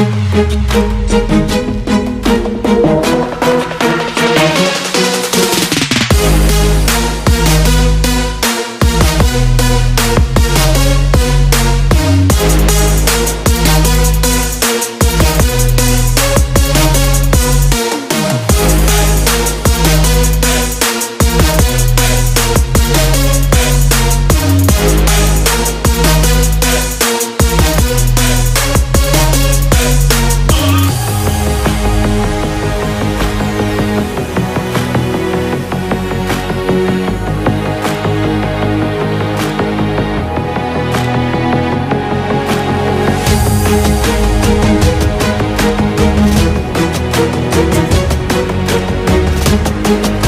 Música you.